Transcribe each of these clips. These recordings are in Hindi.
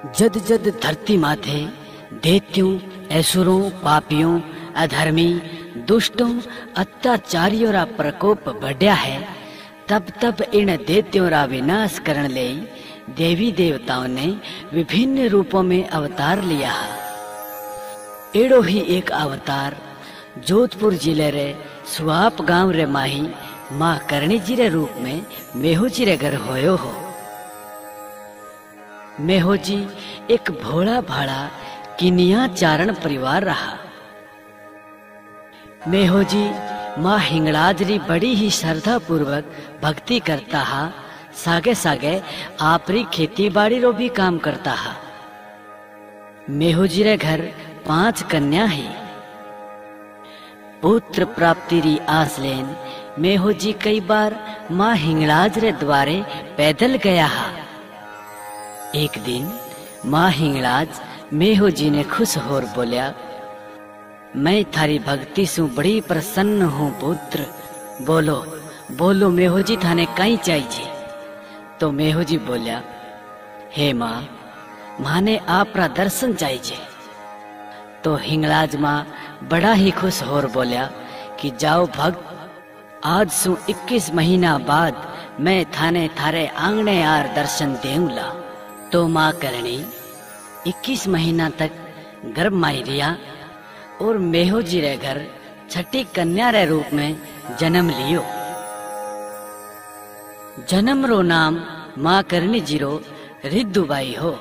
जद जद धरती माथे दैत्यों ऐसुरों पापियों, अधर्मी, दुष्टों, अत्याचारियों रा प्रकोप बढ़िया है, तब तब इन दैत्यों रा विनाश करने ले देवी देवताओं ने विभिन्न रूपों में अवतार लिया है। एड़ो ही एक अवतार जोधपुर ज़िले रे सुहाप गाँव रे माही माँ करणी जी रे रूप में मेहू जी रे घर होयो हो। मेहो जी एक भोला भाड़ा किनिया चारण परिवार रहा। मेहो जी माँ हिंगलाजरी बड़ी ही श्रद्धा पूर्वक भक्ति करता हा, सागे सागे आपरी खेती बाड़ी रो भी काम करता हा। मेहो जी रे घर पाँच कन्या ही। पुत्र प्राप्ति री आस लेन मेहो जी कई बार माँ हिंगलाज रे द्वारे पैदल गया हा। एक दिन माँ हिंगलाज मेहो जी ने खुश होर बोलिया, मैं थारी भक्ति सु बड़ी प्रसन्न हूँ पुत्र। बोलो बोलो मेहो जी थाने कई चाहिए? तो मेहो जी बोलिया, हे माँ, माने आपरा दर्शन चाहिए। तो हिंगलाज माँ बड़ा ही खुश होर बोलिया कि जाओ भक्त, आज सु 21 महीना बाद मैं थाने थारे आंगने यार दर्शन देऊला। तो माँ करणी 21 महीना तक गर्भ माई रिया और मेहो जी रे घर छठी कन्या रे रूप में जन्म लियो। जन्म रो नाम माँ करणी ज़ीरो रिद्धुबाई हो।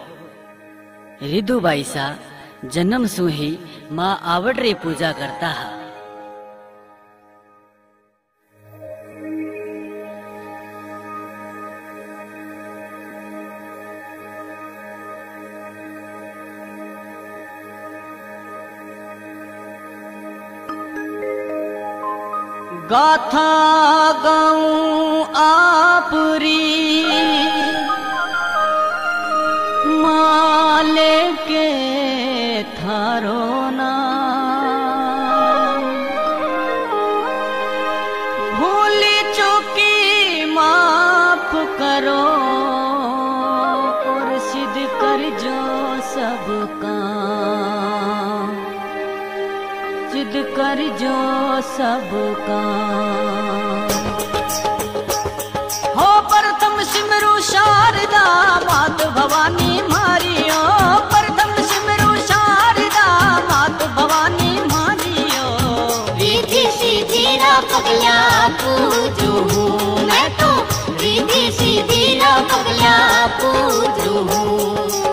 रिद्धुबाई सा जन्म सु ही माँ आवड़ रे पूजा करता है। गाथा गाऊं आपरी। माले के थारो ना भूली चुकी माफ़ करो और सिद्ध कर जो सबका सिद्ध कर जो सबका हो प्रथम सिमरु शारदा मात भवानी मारियो। प्रथम सिमरु शारदा मात भवानी मारियो। रिधि सीधी रा पगला पूजू हूँ मैं तो। रिधि सीधी रा पगला पूजू हूँ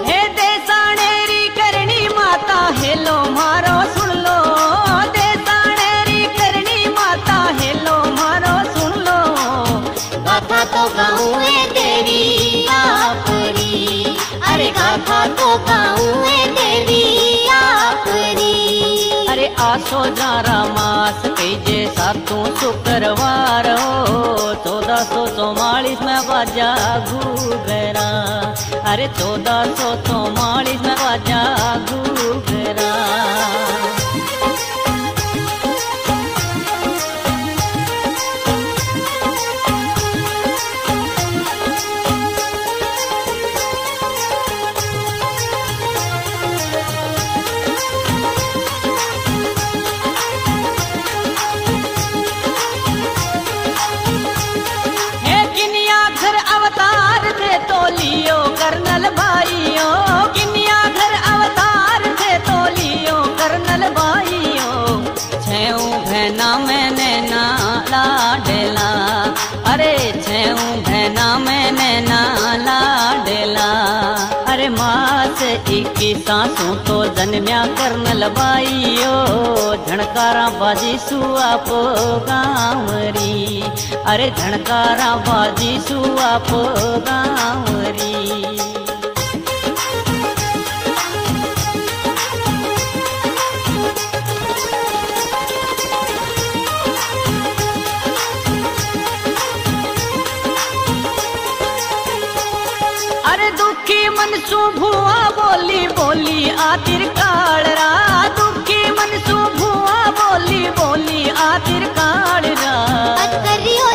हे देसाणेरी करणी माता हेलो मारो अरे आसो जारा मास कैजे सातों शुक्रवार हो। चौदह सौ चौवालीस में बाजा घूगरा अरे चौदह सौ चौवालीस में बाजा घूगरा जन्म्या कर्नल बाइयो झणकारा बाजी सुआप गावरी। अरे झणकारा बाजी सुआप गावरी। भुआ बोली बोली आतिर काड़ा दुखी मन सु भुआ बोली बोली आतिर काड़ा पत्थरियो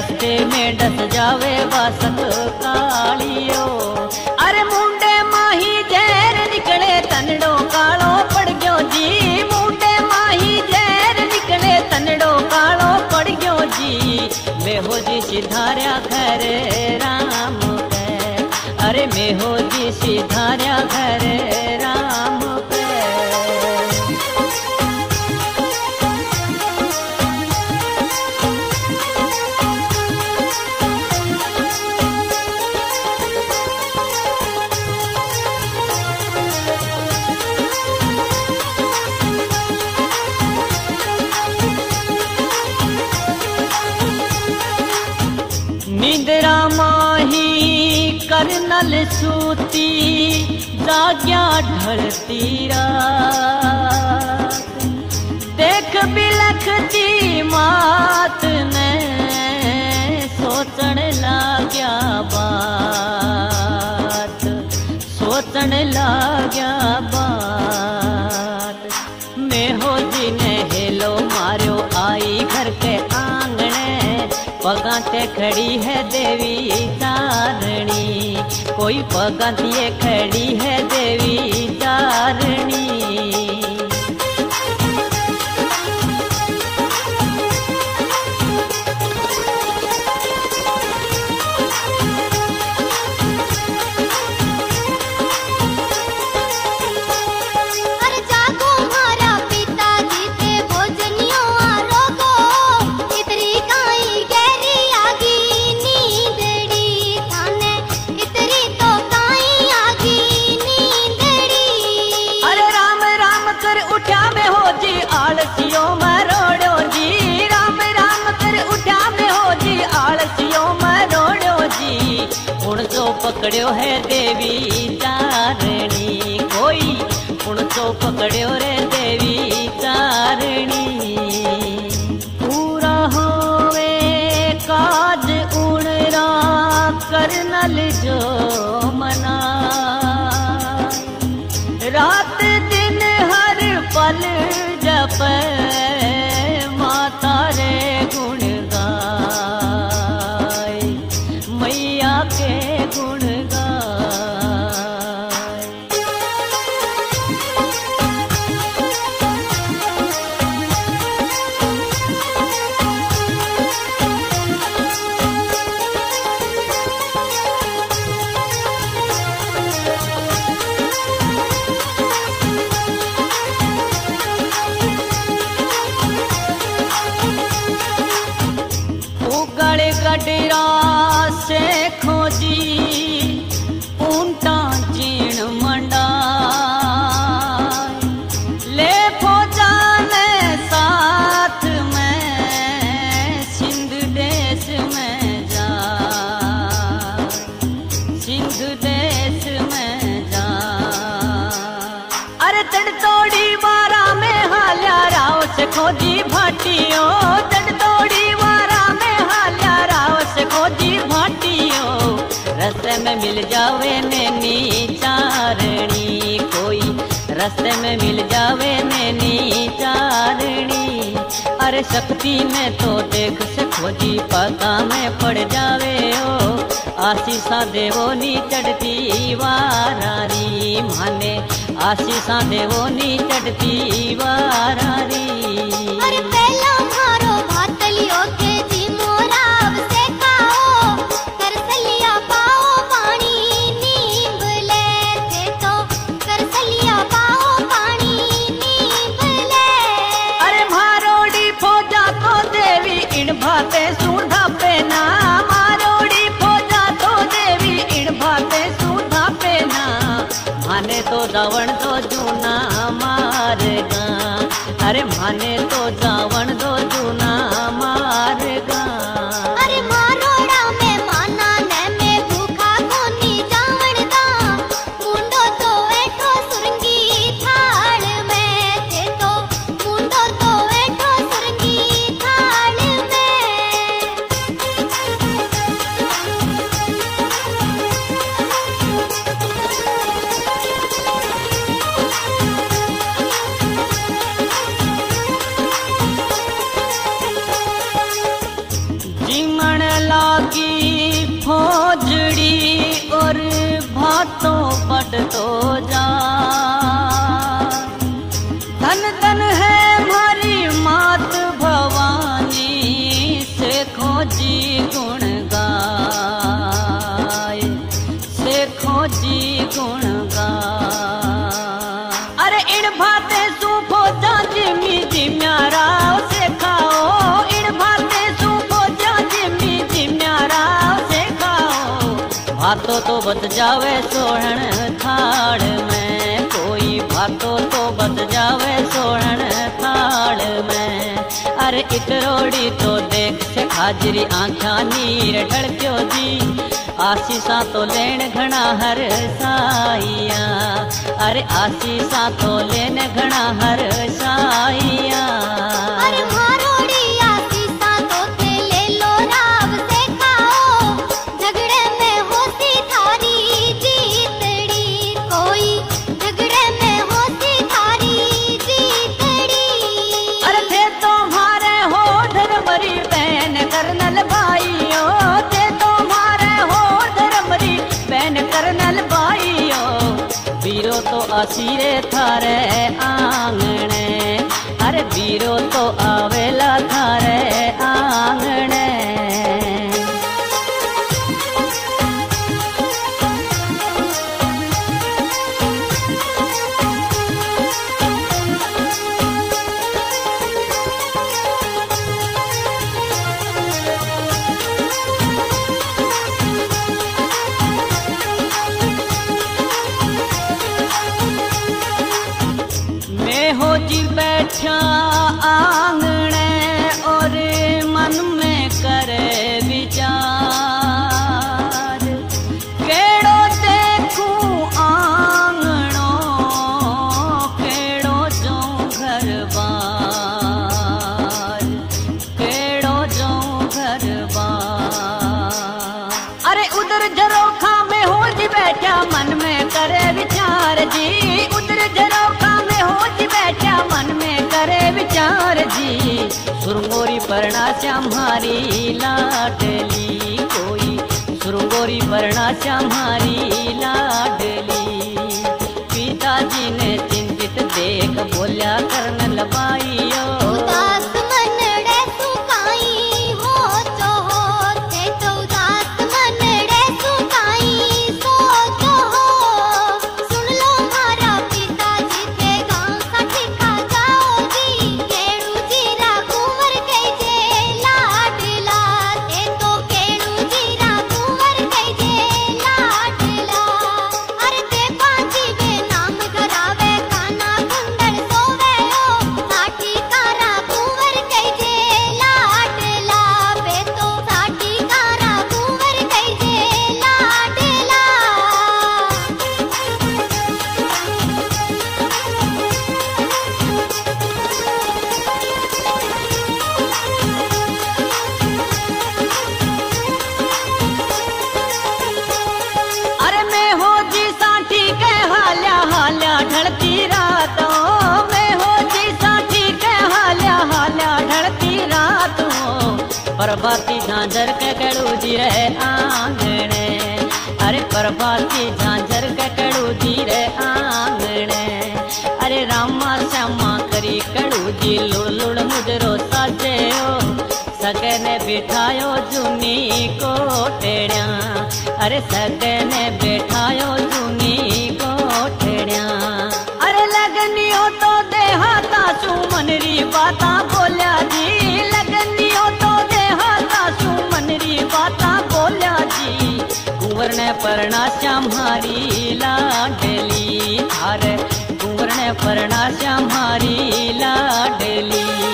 रस्ते में डस जावे वासत कालियो। गिरती रात। देख बिलखती मात ने सोचण लाग्या बात। सोचण लाग्या बात। मैं हो जी ने हेलो मारो आई घर के आंगणे। पगाते खड़ी है देवी तारणी कोई पगतिये खड़ी है देवी தாரணி भाटियो जट तोड़ी वारा में हाल्या में मिल जावे मैनी चारणी, कोई रस्ते में मिल जावे मैनी चारणी। अरे शक्ति में तो देख से खोजी पता में पड़ जावे ओ। आशीषा देवो नी चढ़ती वारारी, माने आशीषा देवो नी चढ़ती वारारी। माने तो जावण तो जूना अरे माने जावे सोहण थाड़ में। कोई भातो तो बच जावे सोहण थाड़ में। अरे इकरोड़ी तो देख से हाजरी आंखा नीर ढड़क्यो जी। आशीषा तो लेन घना हर साइया। अरे आशीषा तो लेन घना हर साइया। करे जी। सुरमोरी परना श्यामारी लाडली कोई सुरमोरी परना श्यामारी लाडली। पिताजी ने चिंतित देख बोलिया करन लबाइयो बिठायो जूनी को टेड़िया अरे सगे ने बिठायो जूनी को टेड़िया अरे लगनियो तो देहाता सुमनरी बाता बोल्या जी। लगनियो तो देहाता सुमनरी बाता बोल्या जी। कुंवर ने परना श्यामारी लाडली। अरे कुंवर ने परना श्यामारी लाडली।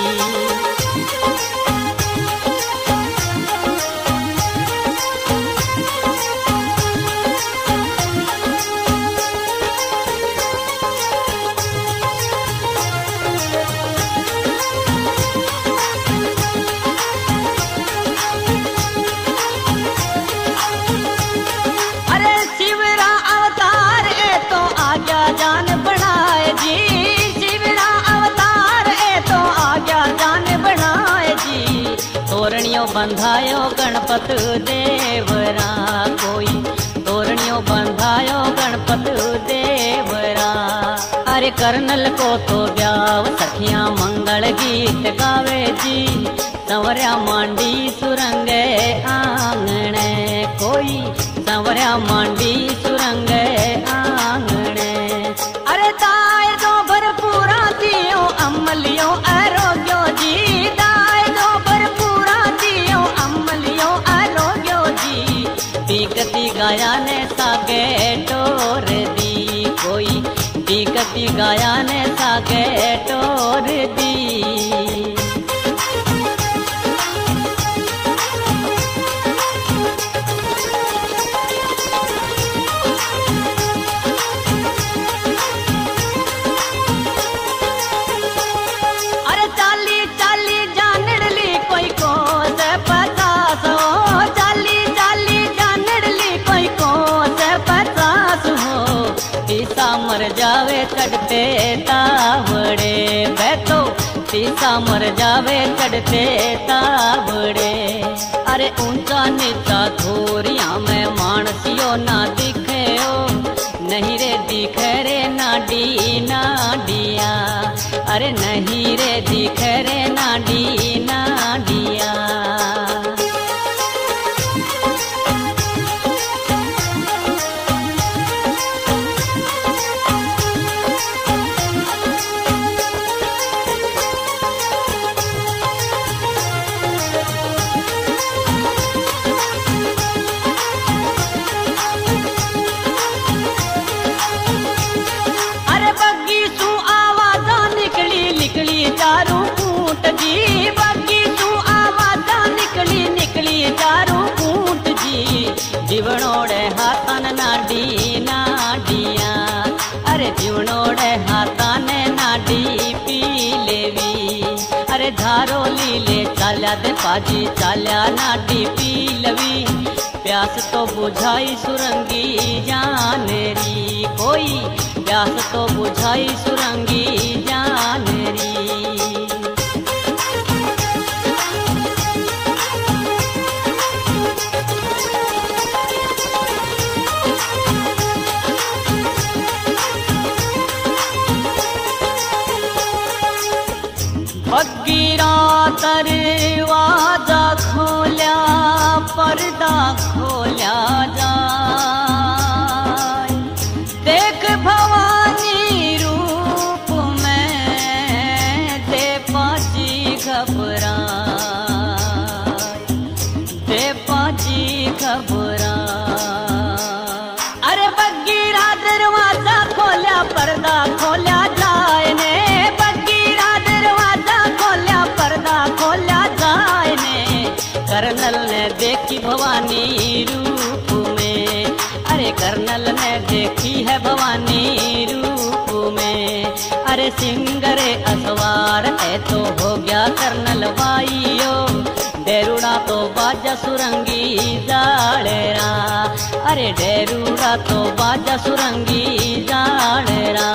गणपत देवरा, कोई तोरणियों बंधायो गणपत देवरा। अरे कर्नल को तो ब्याव, सखियाँ मंगल गीत गावे जी। संवरिया मांडी सुरंगे आंगणे, कोई सवरिया मांडी गाया ने सागे टोर दी। तीसा मर जावे चढ़ते ताबड़े। अरे ऊँचा नीचा धोरिया में मानसियो ना दिखे ओ। नहीं रे दिखे रे नाडी नाडिया। अरे नहीं रे दिखे रे नाडी नाडिया चाल्या दे पाजी चाल्या नाटी पी लवी। प्यास तो बुझाई सुरंगी जानेरी कोई। प्यास तो बुझाई सुरंगी दरवाज़ा खोल्या पर्दा सिंगरे असवार है तो हो गया कर्नल भाइयो डेरुड़ा तो बाजा सुरंगी जाड़ेरा। अरे डेरुड़ा तो बाजा सुरंगी जाड़ेरा।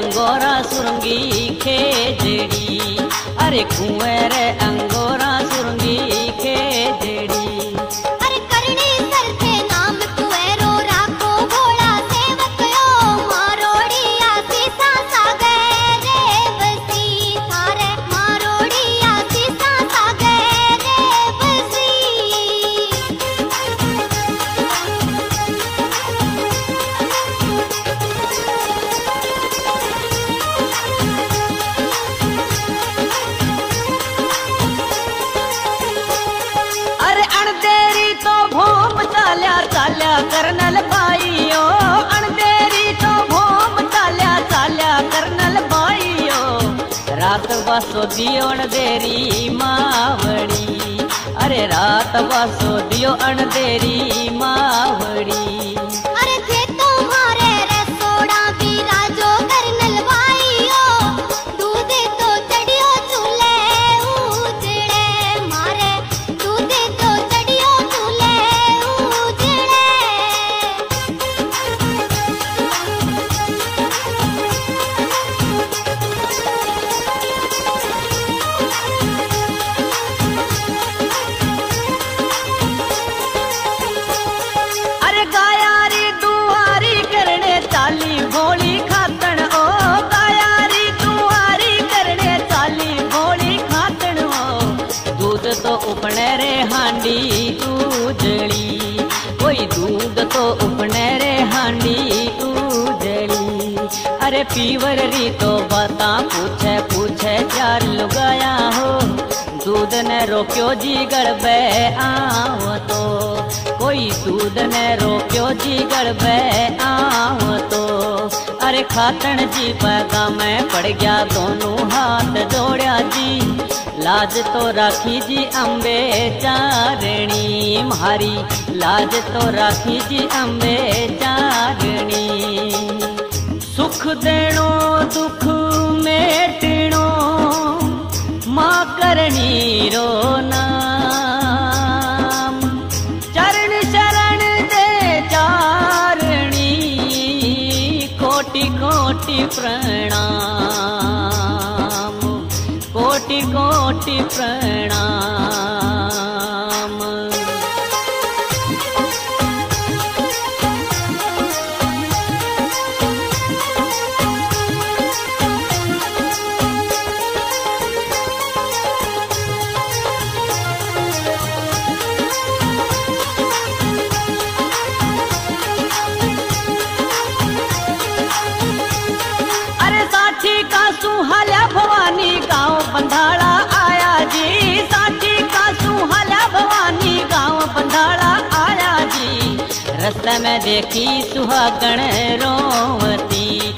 अंगोरा सुरंगी खेजड़ी। अरे कुंवर अंगोरा વાસો દિયો અણધેરી માવડી અરે રાત વાસો દિયો અણધેરી માવડી देवरी तो बता पूछे पूछे चार लुगाया हो। दूध ने रोक्यो जीगड़ बे आओ तो। कोई दूध ने रोक्यो जीगड़ बे आओ तो। अरे खातन जी, पैदा मैं पड़ गया दोनों हाथ जोड़िया जी। लाज तो राखी जी अम्बे चारणी, मारी। लाज तो राखी जी अम्बे चारणी। सुख देणो, दुख मेटणो, माँ करनी रो नाम। चरण शरण दे चारणी कोटि कोटि प्रणाम। कोटि कोटि प्रणाम। रास्ते में देखी सुहागण रोवती।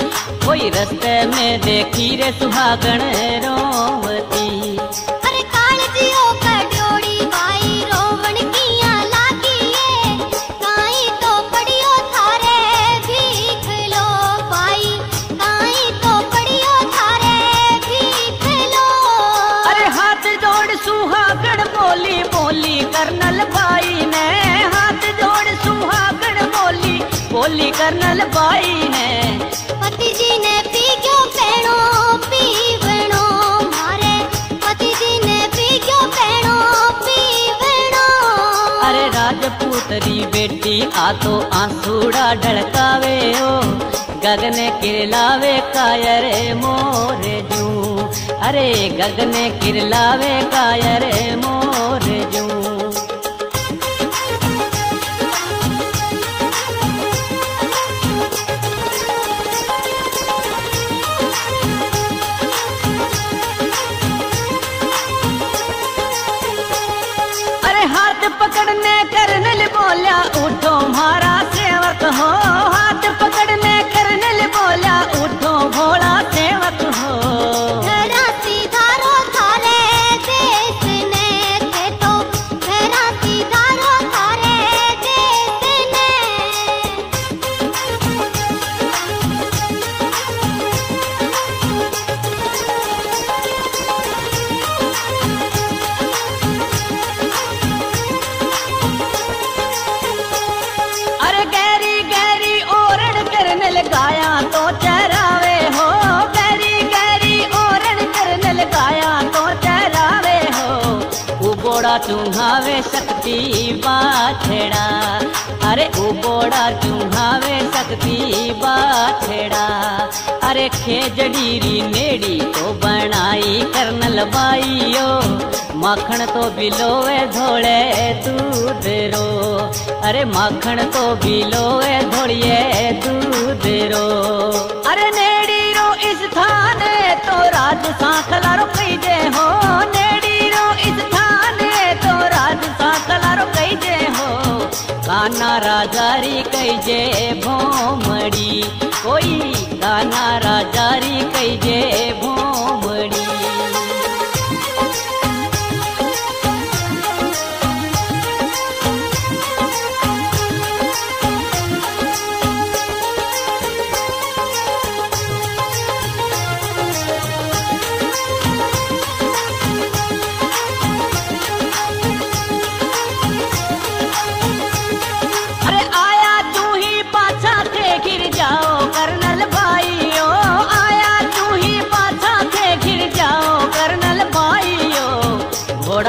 कोई रास्ते में देखी रे सुहागण रोवती। कर्नल भाई ने। पति जी ने पी गयो पेणो पीवणो मारे। पति जी ने पी गयो पेणो पीवणो। अरे राजपूतरी बेटी आ तो आंसूड़ा ढड़कावे ओ। गगने किरलावे कायर मोरे जू। अरे गगने किरलावे कायर मोरे उबोड़ा चूहावे शक्ति बाछेड़ा अरे उबोड़ा चूहावे शक्ति बाछेड़ा अरे खेजड़ीरी नेड़ी तो बनाई करनल बाईयो। माखण तो बिलोवे धोड़े दूध रो। अरे माखण तो बिलोवे धोड़िए दूध रो। अरे नेड़ी रो इस थाने तो राज सांखला रो हो। काना राजारी कई जे भोमड़ी कोई काना राजारी कई जे भोमड़ी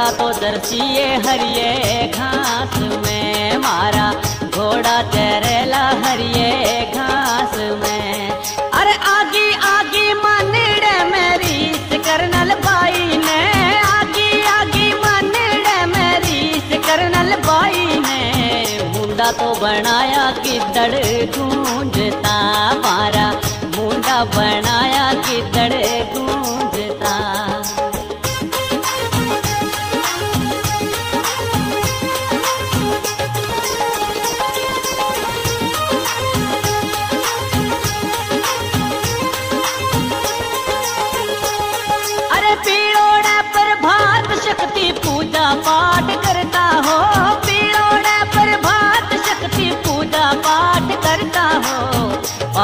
घोड़ा तो दर्शिए हरिये घास में। मारा घोड़ा चरेला हरिये घास में। अरे आगी आगी मानिड़े मेरी कर्नल भाई ने। आगी आगी मानिड़े मेरी कर्नल भाई ने। मुंडा तो बनाया किदड़ गूंजता, मारा मुंडा बनाया किदड़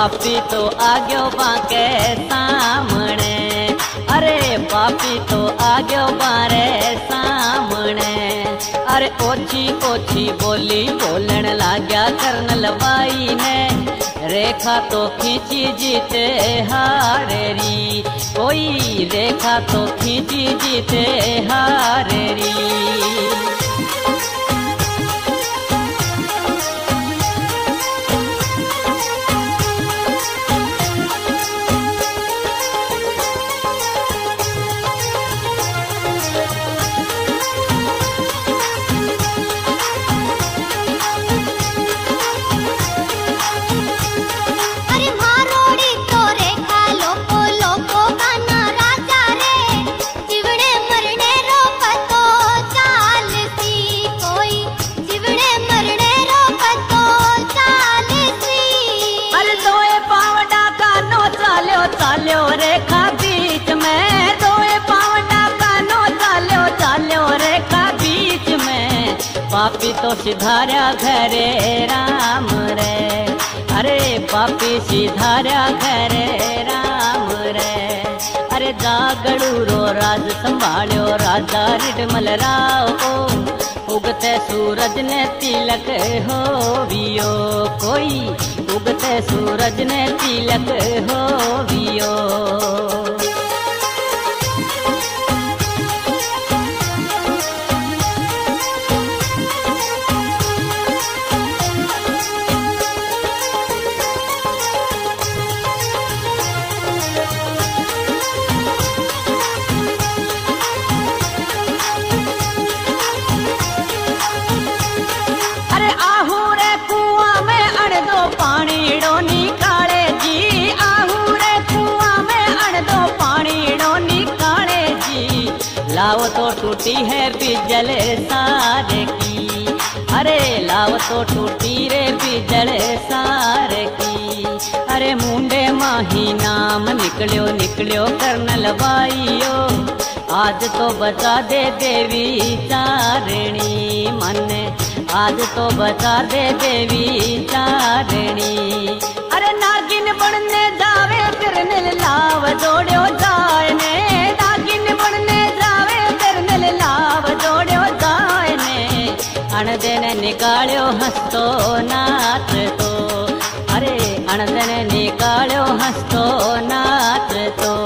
पापी तो आग्यो बाके सामने। अरे पापी तो आग्यो बारे सामने। अरे ओछी ओछी बोली बोलण लाग्या कर्नल बाई ने रेखा तो खींची जीते हारेरी। कोई रेखा तो खींची जीते तो सिधार्या घरे राम रे। अरे पापी सिधार्या घरे राम रे। अरे जागड़ू रो राज संभाळ्यो राजा रिडमल राव उगते सूरज ने तिलक हो वियो कोई। उगते सूरज ने तिलक हो वियो तो टूटी रे बिजल सारे की। अरे मुंडे माही नाम निकलियो निकलियो कर्नल बाइयो आज तो बचा दे देवी चारणी मन। आज तो बचा दे देवी चारणी। अरे नागिन बनने जावे करने लाव जोड़ो हस्तो नाच तो। अरे अणदन निकालो हस्तो नाच तो।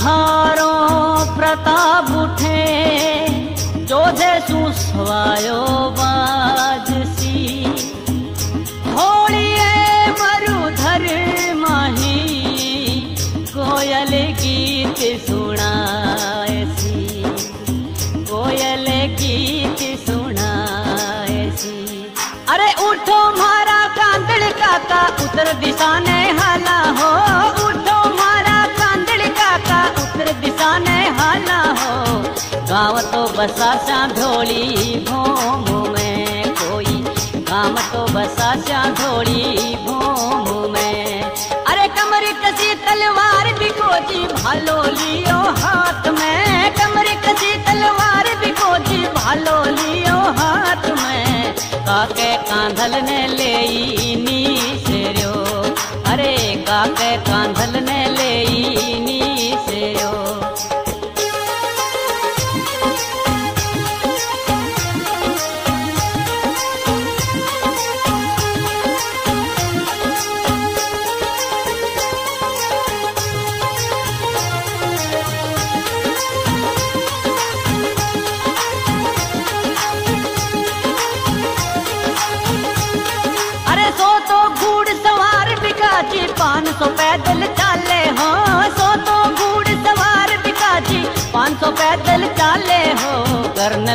थारो प्रताप उठे जोधे सुसवायो काका उत्तर दिशा ने हाला हो। उठो मारा कांदड़ काका उत्तर दिशा ने हाला हो। गाँव तो बसा श्या ढोली, भूम में कोई। गाँव तो बसा श्या ढोली, भूम में। अरे कमर कसी तलवार बिकोजी भालो लियो हाथ में। कमर कसी तलवार बिकोजी भालो लियो हाथ में। काके कांधल ने ले नीसर्यो अरे काके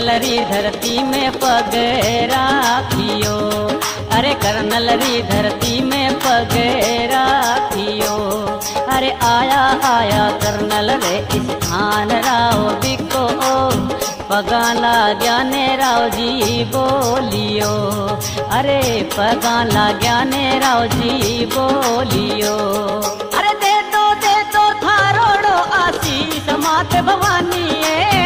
कर्नल री धरती में पग राखियो। अरे कर्नल री धरती में पग राखियो। अरे आया आया कर्नल रे स्थान राव बिको। पगाला ज्ञाने राव जी बोलियो। अरे पगाला ज्ञाने राव जी बोलियो। अरे दे दो दे दो थारोड़ो आशीष, मात भवानी ए।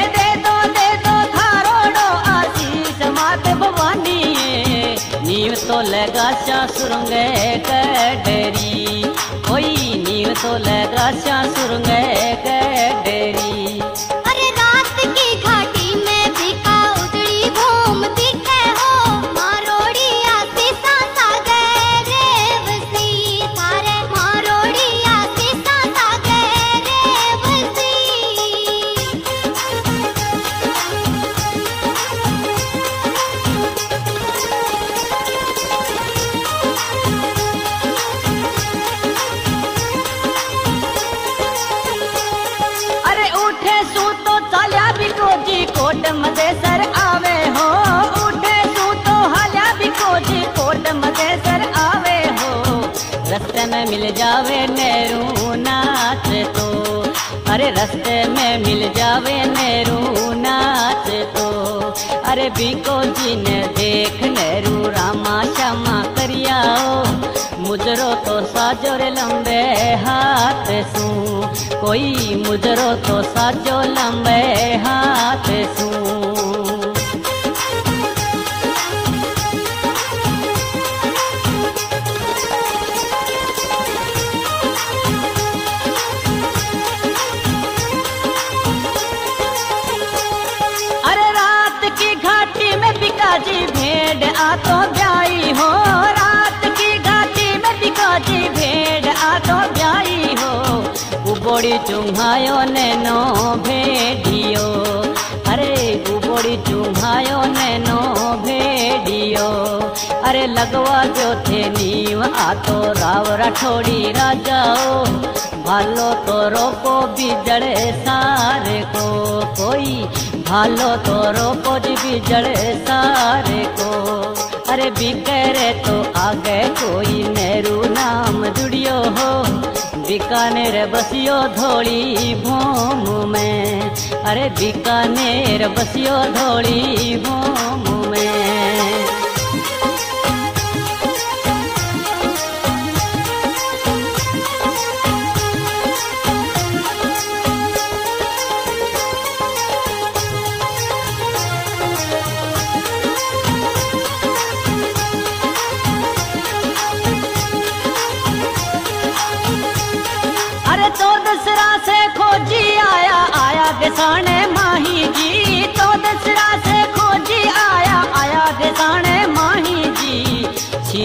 मात नीव तो लगा सुरंग डेरी। कोई नीव तो लगा चा सुरंगे कडेरी अरे रात की घाटी में बिका उजड़ी भूम अरे को में मिल जावे नेहरू नाच तो अरे बीको जी ने देख नेहरू, रामा, श्यामा, करियाओ। मुजरो तो साजो लंबे हाथ सू। कोई मुजरो तो साजो लंबे हाथ सू। उबोड़ी चुंघायो नैनो भेड़ियो। अरे उबोड़ी चुंघायो नैनो भेड़ियो। अरे लगवा जो थे नीव तो राव राठौड़ी राजाओ। भालो तो रोको बिजड़े सारे को। कोई भालो तो रोको जी बिजड़े सारे को। अरे बिकरे तो आगे कोई नेहरू नाम जुड़ियो हो। बीकानेर बसियो धोड़ी भोम में। अरे बीकानेर बसियो धोड़ी भोम में।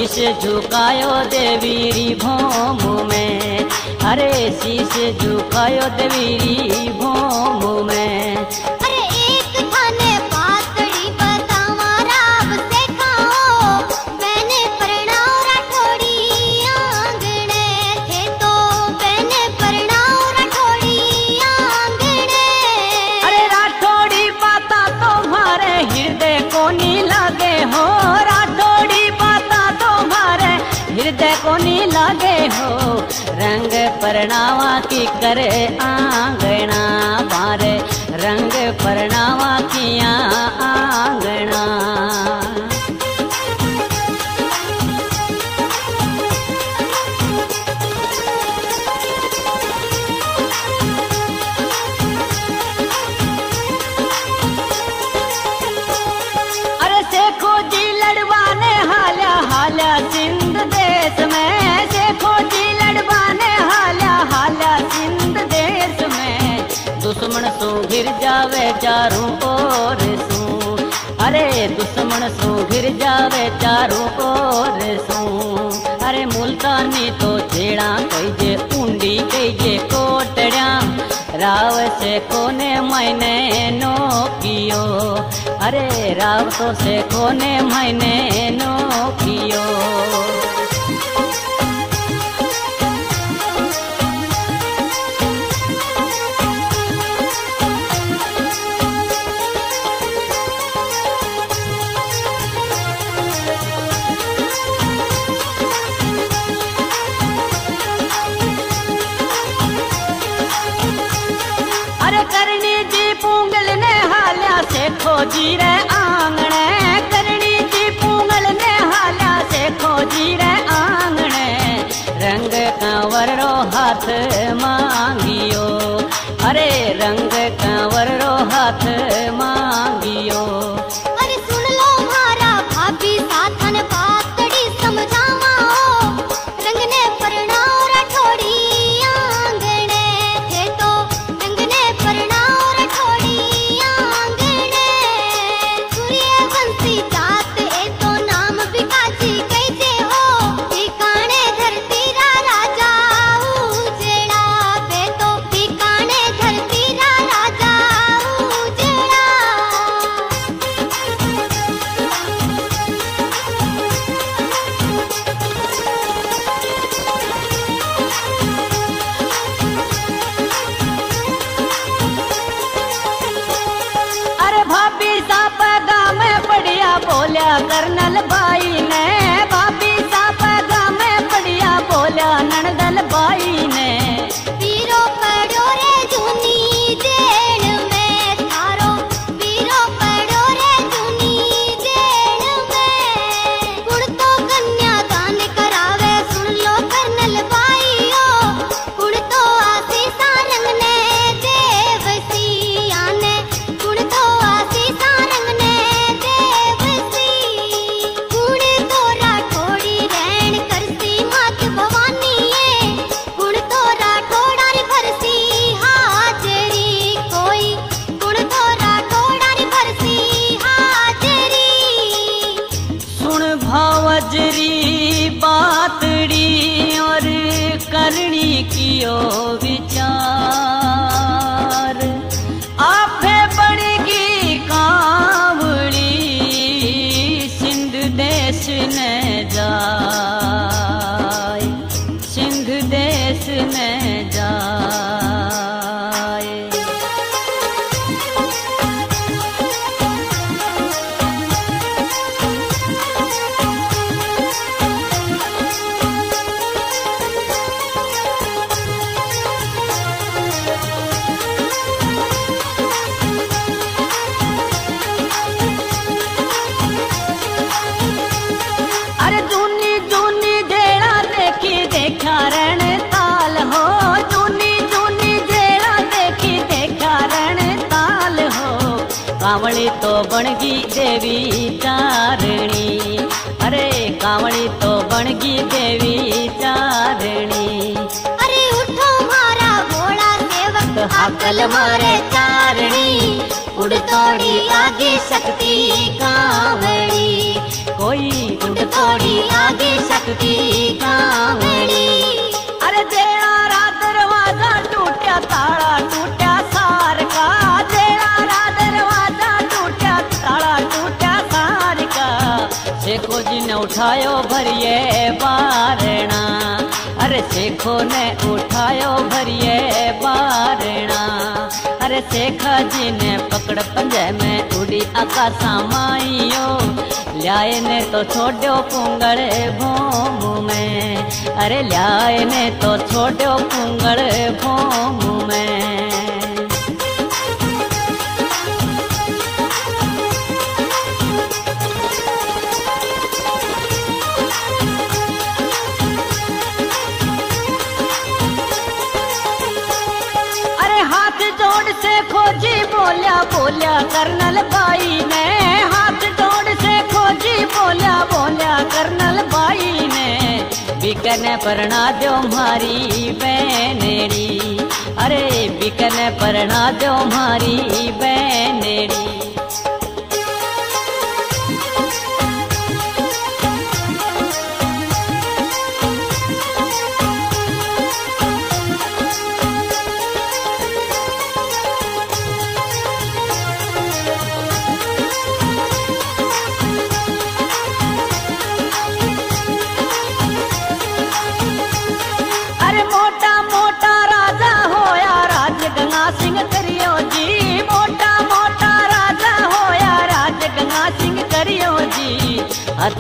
शीश झुकायो देवीरी भोम में। अरे शीश झुकायो देवीरी भोम में। गिर जावे चारों ओर सू। अरे दुश्मन सो गिर जावे चारों ओर सू। अरे मुल्तानी तो छेड़ा कईजे ऊंडी कईजे कोटड़ा राव से कोने मैंने नो कियो। अरे राव तो से कोने मैंने नो कियो। अरे देरा रा दरवाज़ा टूटा ताला टूटा सार का देरा रा दरवाज़ा टूटा ताला टूटा सार का शेखो जी ने उठायो भरिए बारणा। अरे शेखो ने उठायो भरिए बारणा। अरे शेखा जी ने पकड़ पंजे में उड़ी आकाशा माइयो ल्याए ने तो छोड़ो पुंगड़ भूम में अरे ल्याए ने तो छोड़ो पुंगड़ भूम में जोड़ से खोजी बोलिया बोलिया कर्नल भाई ने। बोलिया कर्नल बाई ने बिकने परना दो मारी बैनेड़ी अरे, बिकने परना दो मारी बैनेड़ी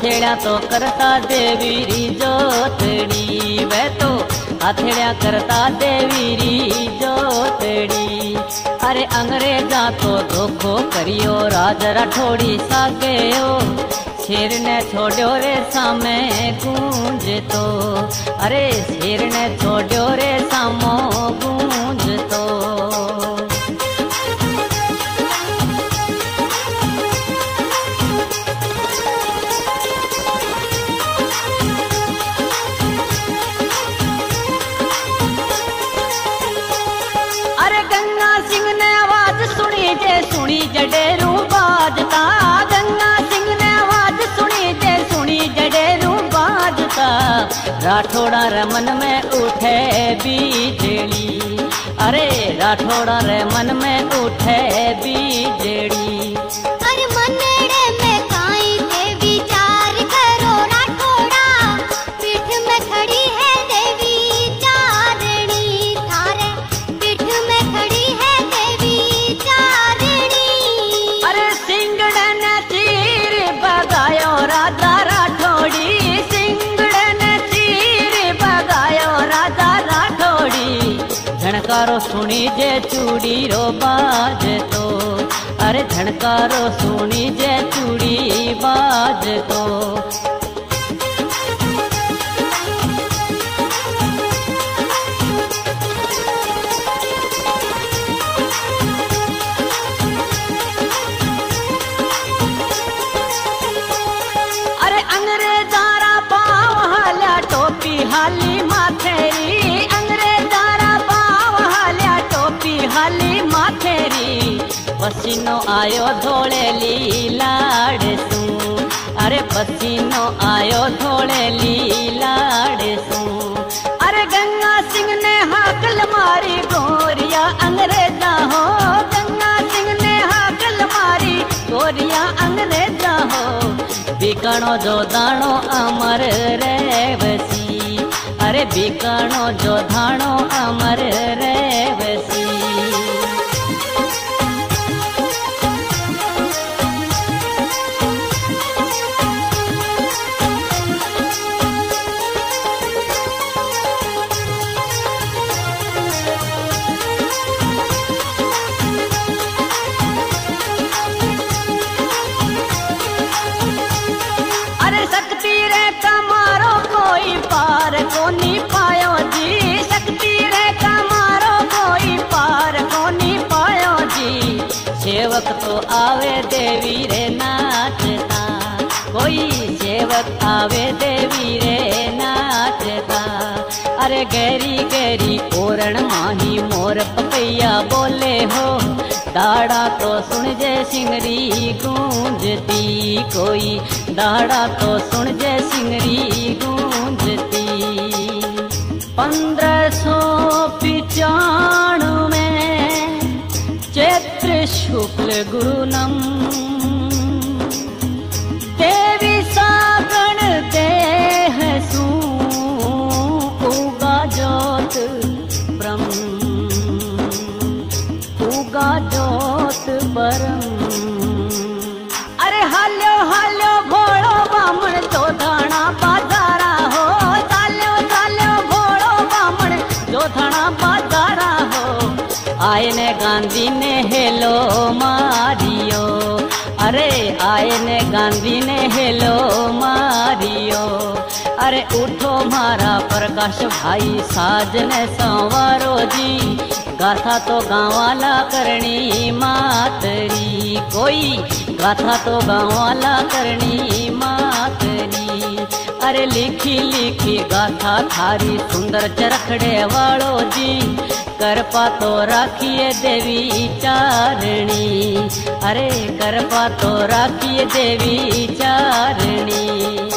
हथेड़ा तो करता देवी री जोतड़ी। वे तो हथेड़ा करता देवी जोतड़ी। अरे अंग्रेजा तो धोखो करियो राज राठौड़ी सागेयो शेर ने छोड़ो रे सामे गूंज तो। अरे शेर ने छोड़ो रे सामो गूंज राठौड़ा रे मन में उठे बीजड़ी। अरे राठौड़ा रे मन में उठे बीजड़ी। झणकारो सुनी जे चूड़ी रो बाज तो। अरे झणकारो सुनी जे चूड़ी बाज तो। पसीनो आयो धोळेली लाडसू अरे पसीनो आयो धोळेली लाडसू अरे गंगा सिंह ने हाकल मारी गोरिया अंग्रेजा हो। गंगा सिंह ने हाकल मारी गोरिया अंग्रेजा हो। बीकाणो जो दाणो अमर रे वसी अरे बीकाणो जो धाणो अमर रे अरे गैरी ओरण माही मोर पपैया बोले हो। दाड़ा तो सुन जे सिंगरी गूंजती कोई दाड़ा तो सुन जे सिंगरी गूंजती। पंद्रह सौ पिचाणु में चैत्र शुक्ल गुरुनम देवी गांधी ने हेलो मारियो। अरे आए ने गांधी ने हेलो मारियो। अरे उठो मारा प्रकाश भाई साजने संवारो जी। गाथा तो गावाला करणी मातरी। कोई गाथा तो गावाला करणी मातरी। अरे लिखी लिखी गाथा थारी सुंदर चरखड़े वालो जी। करपा तो राखिए देवी चारणी। अरे करपा तो राखिए देवी चारणी।